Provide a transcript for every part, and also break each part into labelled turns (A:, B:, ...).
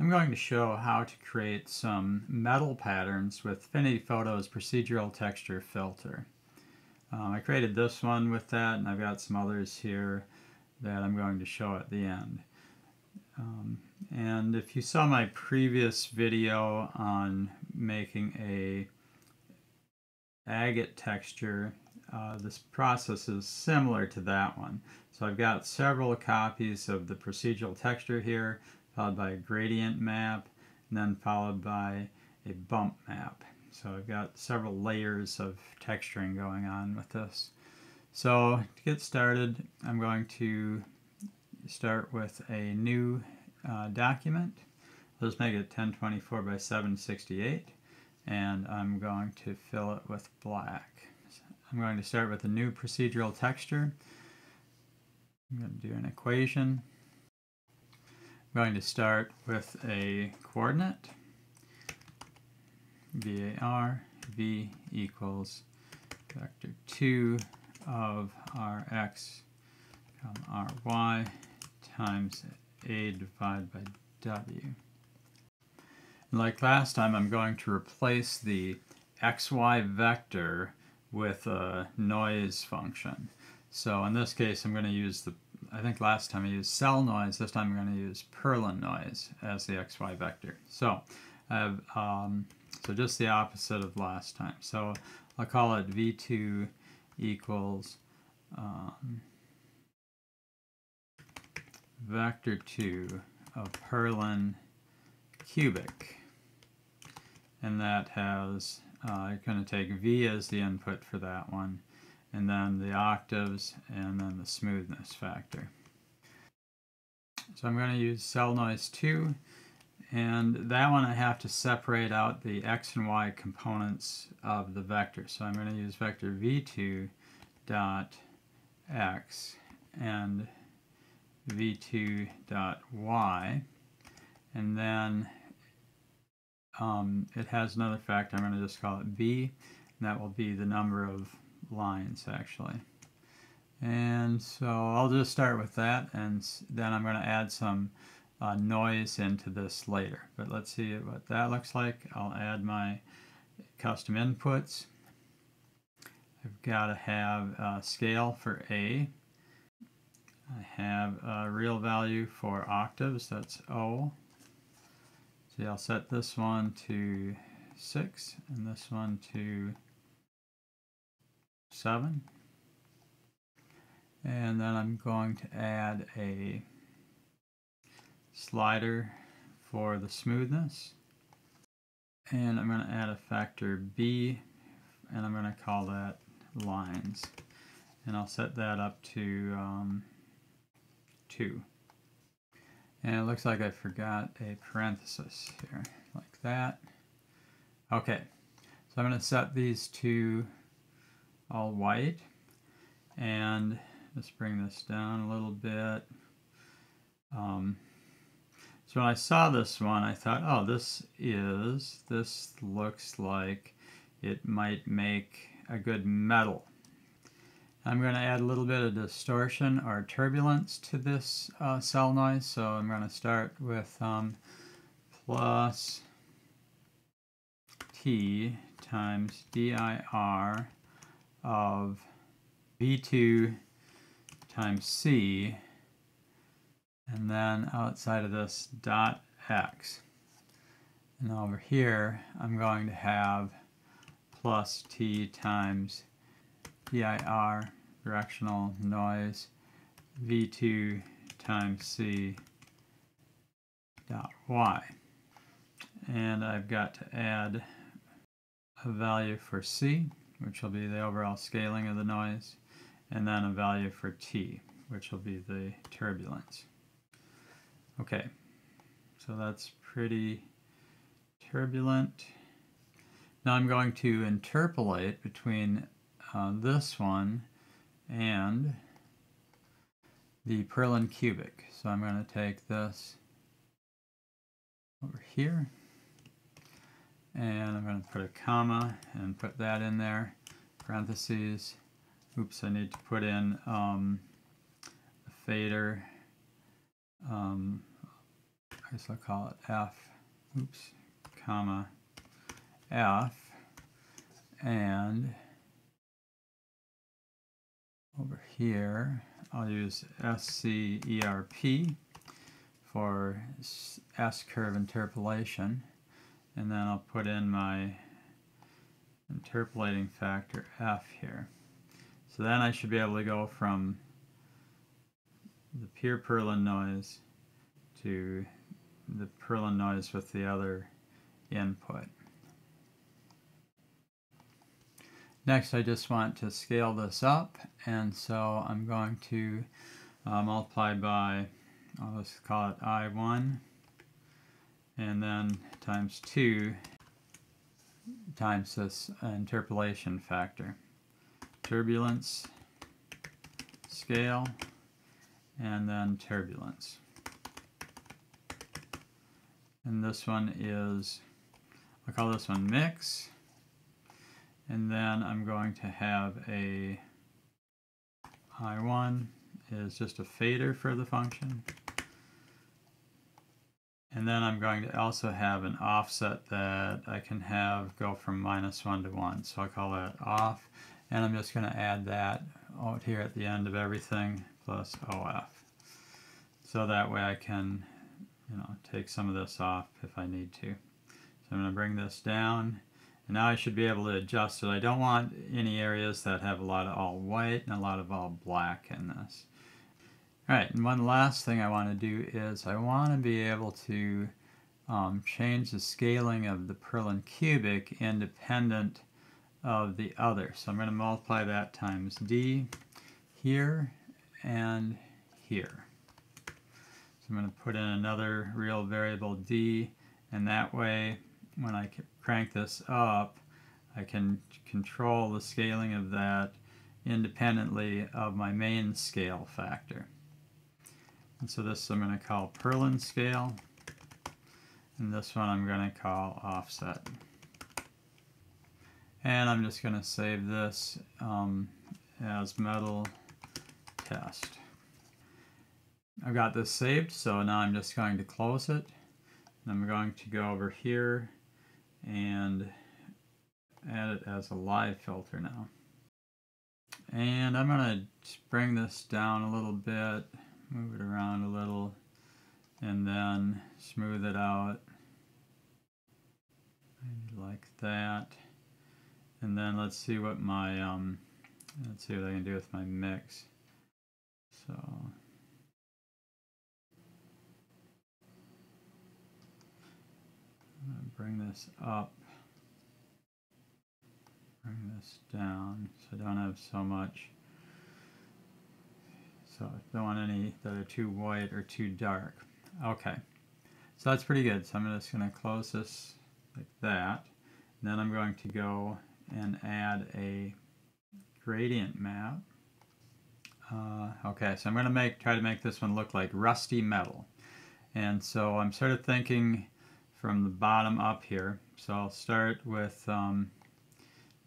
A: I'm going to show how to create some metal patterns with Affinity Photo's procedural texture filter. Um, I created this one with that and I've got some others here that I'm going to show at the end. Um, and if you saw my previous video on making a agate texture, uh, this process is similar to that one. So I've got several copies of the procedural texture here followed by a gradient map, and then followed by a bump map. So I've got several layers of texturing going on with this. So to get started, I'm going to start with a new uh, document. Let's make it 1024 by 768, and I'm going to fill it with black. I'm going to start with a new procedural texture. I'm going to do an equation I'm going to start with a coordinate, var v equals vector 2 of rx ry times a divided by w. Like last time, I'm going to replace the xy vector with a noise function. So in this case, I'm going to use the I think last time I used cell noise, this time I'm going to use Perlin noise as the xy vector. So I have, um, so just the opposite of last time. So I'll call it v2 equals um, vector 2 of Perlin cubic. And that has, uh, I'm going to take v as the input for that one and then the octaves, and then the smoothness factor. So I'm going to use cell noise 2, and that one I have to separate out the x and y components of the vector. So I'm going to use vector v2 dot x and v2 dot y, and then um, it has another factor. I'm going to just call it b, and that will be the number of lines actually. And so I'll just start with that and then I'm going to add some uh, noise into this later. But let's see what that looks like. I'll add my custom inputs. I've got to have a scale for A. I have a real value for octaves, that's O. See, I'll set this one to 6 and this one to seven. And then I'm going to add a slider for the smoothness. And I'm going to add a factor B, and I'm going to call that lines. And I'll set that up to um, 2. And it looks like I forgot a parenthesis here, like that. Okay, so I'm going to set these two all white. And let's bring this down a little bit. Um, so when I saw this one, I thought, oh, this is, this looks like it might make a good metal. I'm going to add a little bit of distortion or turbulence to this uh, cell noise. So I'm going to start with um, plus T times DIR of V2 times C and then outside of this dot X. And over here I'm going to have plus T times DIR, directional noise, V2 times C dot Y. And I've got to add a value for C which will be the overall scaling of the noise, and then a value for T, which will be the turbulence. Okay, so that's pretty turbulent. Now I'm going to interpolate between uh, this one and the Perlin cubic. So I'm going to take this over here and I'm going to put a comma and put that in there, parentheses. Oops, I need to put in um, a fader. Um, I guess I'll call it F, oops, comma, F, and over here I'll use SCERP for S-curve interpolation and then I'll put in my interpolating factor F here. So then I should be able to go from the pure Perlin noise to the Perlin noise with the other input. Next I just want to scale this up and so I'm going to uh, multiply by, I'll just call it I1 and then times 2 times this interpolation factor. Turbulence, scale, and then turbulence. And this one is, I'll call this one mix. And then I'm going to have a I1 is just a fader for the function. And then I'm going to also have an offset that I can have go from minus 1 to 1. So I'll call that off. And I'm just going to add that out here at the end of everything plus OF. So that way I can you know, take some of this off if I need to. So I'm going to bring this down. And now I should be able to adjust it. I don't want any areas that have a lot of all white and a lot of all black in this. Alright, and one last thing I want to do is I want to be able to um, change the scaling of the Perlin cubic independent of the other. So I'm going to multiply that times d here and here. So I'm going to put in another real variable d and that way when I crank this up I can control the scaling of that independently of my main scale factor. And so this I'm going to call Perlin scale, and this one I'm going to call offset. And I'm just going to save this um, as metal test. I've got this saved, so now I'm just going to close it. And I'm going to go over here and add it as a live filter now. And I'm going to bring this down a little bit move it around a little, and then smooth it out like that. And then let's see what my, um, let's see what I can do with my mix. So, bring this up, bring this down so I don't have so much so I don't want any that are too white or too dark. Okay, so that's pretty good. So I'm just going to close this like that. And then I'm going to go and add a gradient map. Uh, okay, so I'm going to make try to make this one look like rusty metal. And so I'm sort of thinking from the bottom up here. So I'll start with um,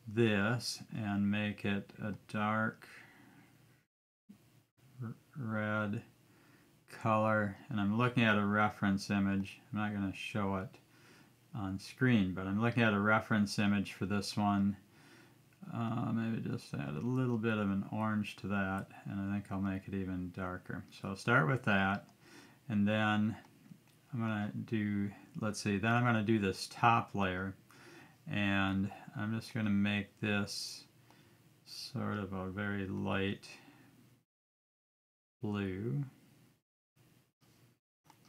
A: this and make it a dark red color and I'm looking at a reference image. I'm not going to show it on screen, but I'm looking at a reference image for this one. Uh, maybe just add a little bit of an orange to that and I think I'll make it even darker. So I'll start with that and then I'm going to do, let's see, then I'm going to do this top layer and I'm just going to make this sort of a very light blue.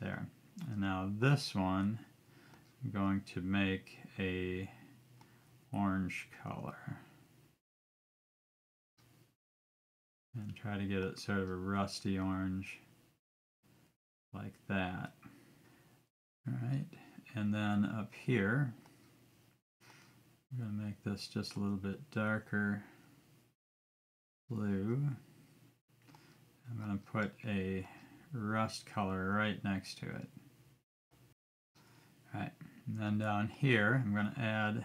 A: There. And now this one, I'm going to make a orange color. And try to get it sort of a rusty orange like that. Alright, and then up here, I'm going to make this just a little bit darker blue. I'm going to put a rust color right next to it. Alright, and then down here I'm going to add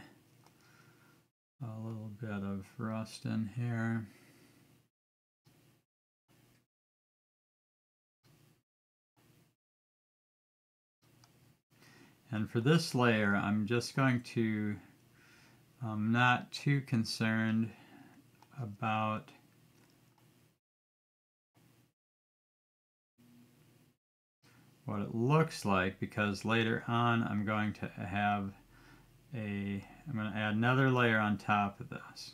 A: a little bit of rust in here. And for this layer, I'm just going to, I'm not too concerned about what it looks like because later on I'm going to have a, I'm going to add another layer on top of this.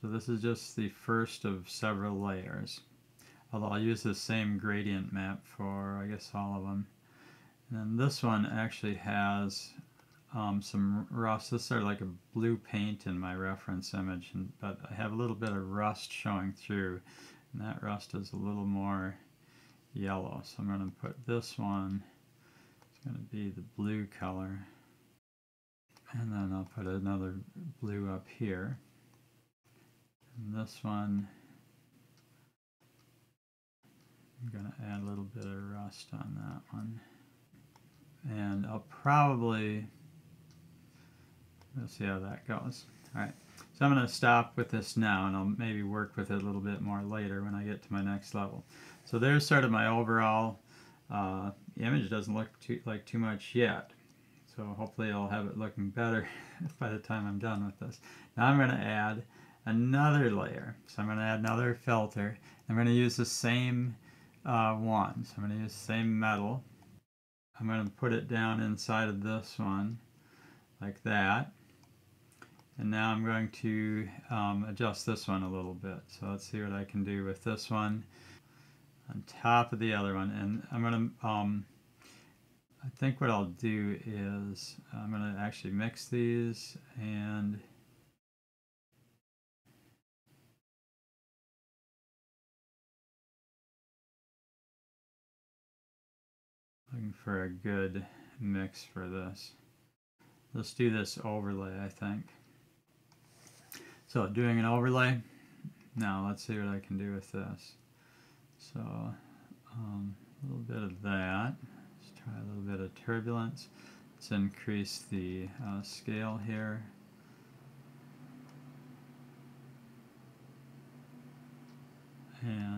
A: So this is just the first of several layers. Although I'll use the same gradient map for I guess all of them. And then this one actually has um, some rust. This of like a blue paint in my reference image, and, but I have a little bit of rust showing through. And that rust is a little more yellow. So I'm going to put this one, it's going to be the blue color. And then I'll put another blue up here. And this one, I'm going to add a little bit of rust on that one. And I'll probably, we'll see how that goes. All right, so I'm going to stop with this now and I'll maybe work with it a little bit more later when I get to my next level. So there's sort of my overall uh, image. doesn't look too, like too much yet. So hopefully I'll have it looking better by the time I'm done with this. Now I'm going to add another layer. So I'm going to add another filter. I'm going to use the same uh, one. So I'm going to use the same metal. I'm going to put it down inside of this one like that. And now I'm going to um, adjust this one a little bit. So let's see what I can do with this one on top of the other one. And I'm going to, um, I think what I'll do is I'm going to actually mix these and looking for a good mix for this. Let's do this overlay, I think. So doing an overlay. Now let's see what I can do with this. So um, a little bit of that. Let's try a little bit of turbulence. Let's increase the uh, scale here. And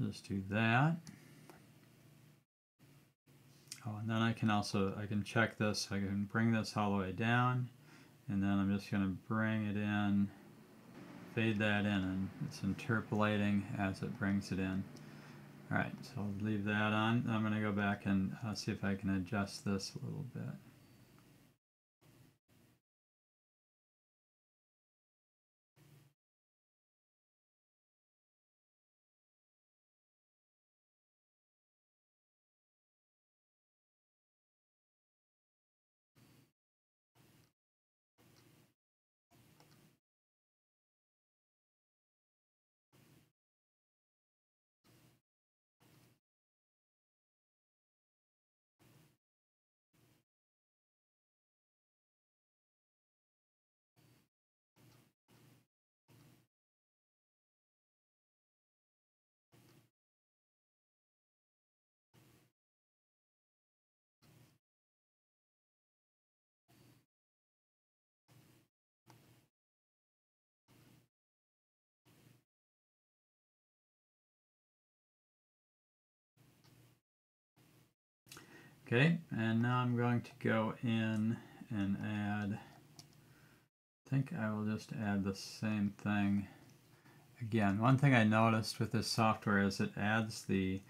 A: Just do that. Oh, and then I can also, I can check this, I can bring this all the way down, and then I'm just going to bring it in, fade that in, and it's interpolating as it brings it in. Alright, so I'll leave that on. I'm going to go back and uh, see if I can adjust this a little bit. Okay, and now I'm going to go in and add, I think I will just add the same thing again. One thing I noticed with this software is it adds the,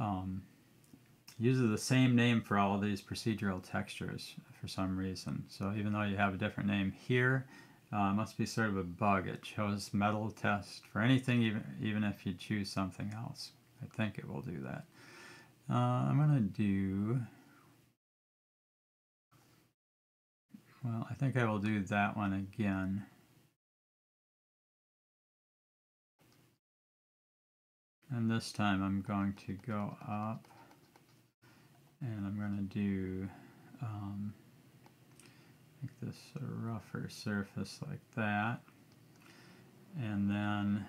A: um, uses the same name for all of these procedural textures for some reason. So even though you have a different name here, uh, it must be sort of a bug. It shows metal test for anything, even, even if you choose something else. I think it will do that. Uh, I'm going to do, well, I think I will do that one again. And this time I'm going to go up and I'm going to do um, make this a rougher surface like that. And then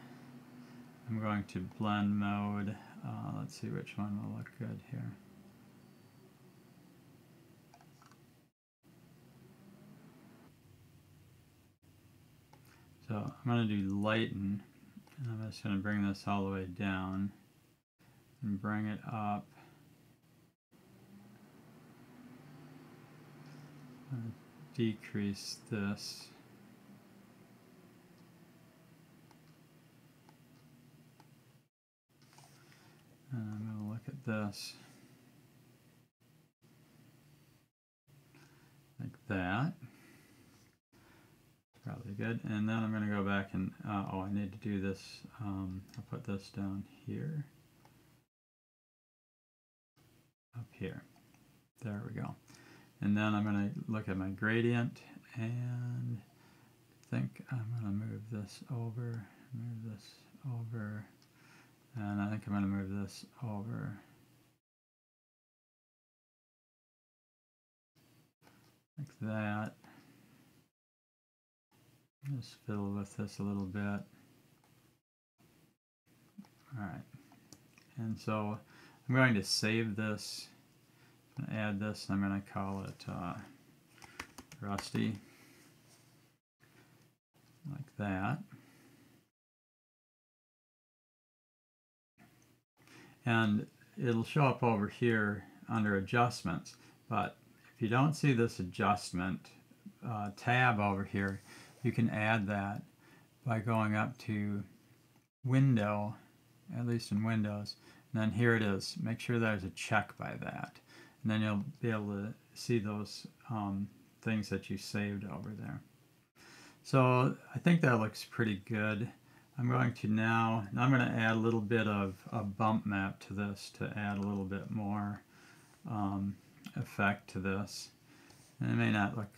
A: I'm going to blend mode. Uh, let's see which one will look good here. So I'm going to do lighten, and I'm just going to bring this all the way down and bring it up. decrease this. And I'm going to look at this like that probably good. And then I'm going to go back and, uh, oh, I need to do this. Um, I'll put this down here. Up here. There we go. And then I'm going to look at my gradient and think I'm going to move this over, move this over, and I think I'm going to move this over. Like that. Just fiddle with this a little bit. Alright, and so I'm going to save this, add this, I'm going to call it uh, Rusty, like that. And it'll show up over here under adjustments, but if you don't see this adjustment uh, tab over here, you can add that by going up to window, at least in Windows, and then here it is. Make sure there's a check by that. And then you'll be able to see those um, things that you saved over there. So I think that looks pretty good. I'm going to now, I'm going to add a little bit of a bump map to this to add a little bit more um, effect to this. And it may not look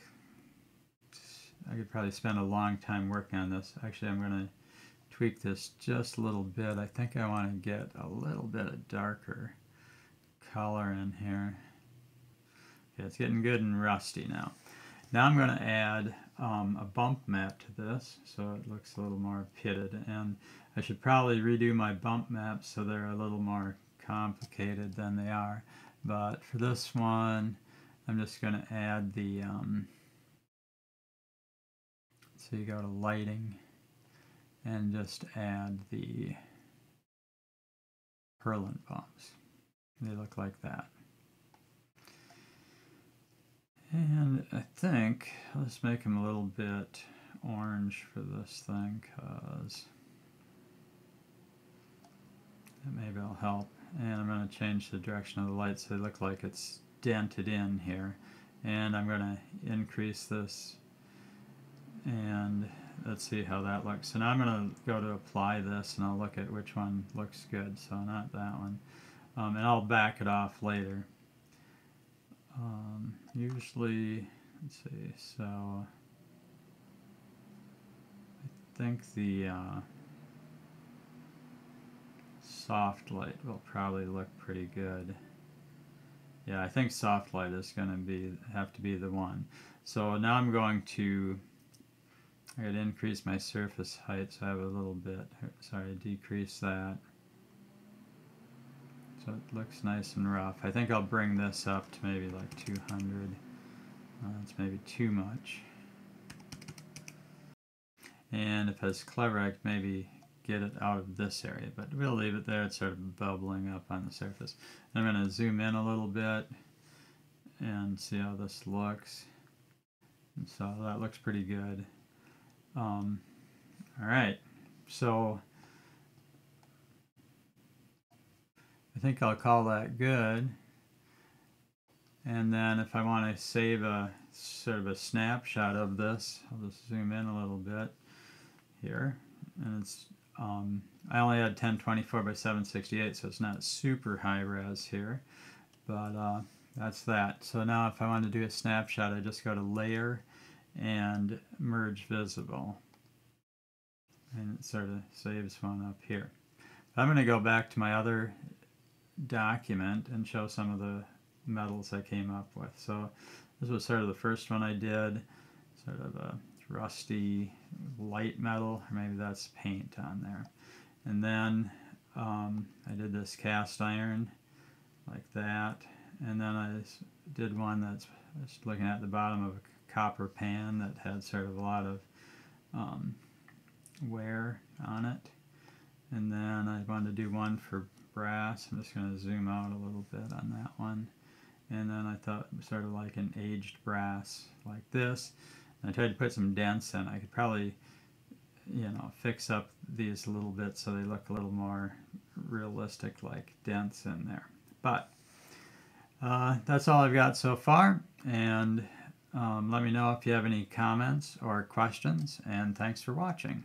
A: I could probably spend a long time working on this. Actually, I'm going to tweak this just a little bit. I think I want to get a little bit of darker color in here. Okay, it's getting good and rusty now. Now I'm going to add um, a bump map to this so it looks a little more pitted and I should probably redo my bump maps so they're a little more complicated than they are but for this one I'm just going to add the um, so you go to lighting and just add the Perlin bumps. They look like that. And I think, let's make them a little bit orange for this thing because maybe it'll help. And I'm going to change the direction of the light so they look like it's dented in here. And I'm going to increase this and let's see how that looks. So now I'm going to go to apply this and I'll look at which one looks good, so not that one. Um, and I'll back it off later. Um, usually, let's see, so I think the uh, soft light will probably look pretty good. Yeah, I think soft light is going to be have to be the one. So now I'm going to I gotta increase my surface height so I have a little bit, sorry, decrease that. So it looks nice and rough. I think I'll bring this up to maybe like 200. Uh, that's maybe too much. And if it's clever, I could maybe get it out of this area, but we'll leave it there. It's sort of bubbling up on the surface. I'm going to zoom in a little bit and see how this looks. And so that looks pretty good. Um, all right, so I think I'll call that good. And then if I want to save a sort of a snapshot of this, I'll just zoom in a little bit here. And it's, um, I only had 1024 by 768, so it's not super high res here. But uh, that's that. So now if I want to do a snapshot, I just go to Layer, and merge visible. And it sort of saves one up here. I'm going to go back to my other document and show some of the metals I came up with. So this was sort of the first one I did, sort of a rusty light metal, or maybe that's paint on there. And then um, I did this cast iron like that. And then I did one that's just looking at the bottom of a copper pan that had sort of a lot of um, wear on it. And then I wanted to do one for brass. I'm just going to zoom out a little bit on that one. And then I thought sort of like an aged brass like this. And I tried to put some dents in. I could probably, you know, fix up these a little bit so they look a little more realistic like dents in there. But uh, that's all I've got so far. And um, let me know if you have any comments or questions. And thanks for watching.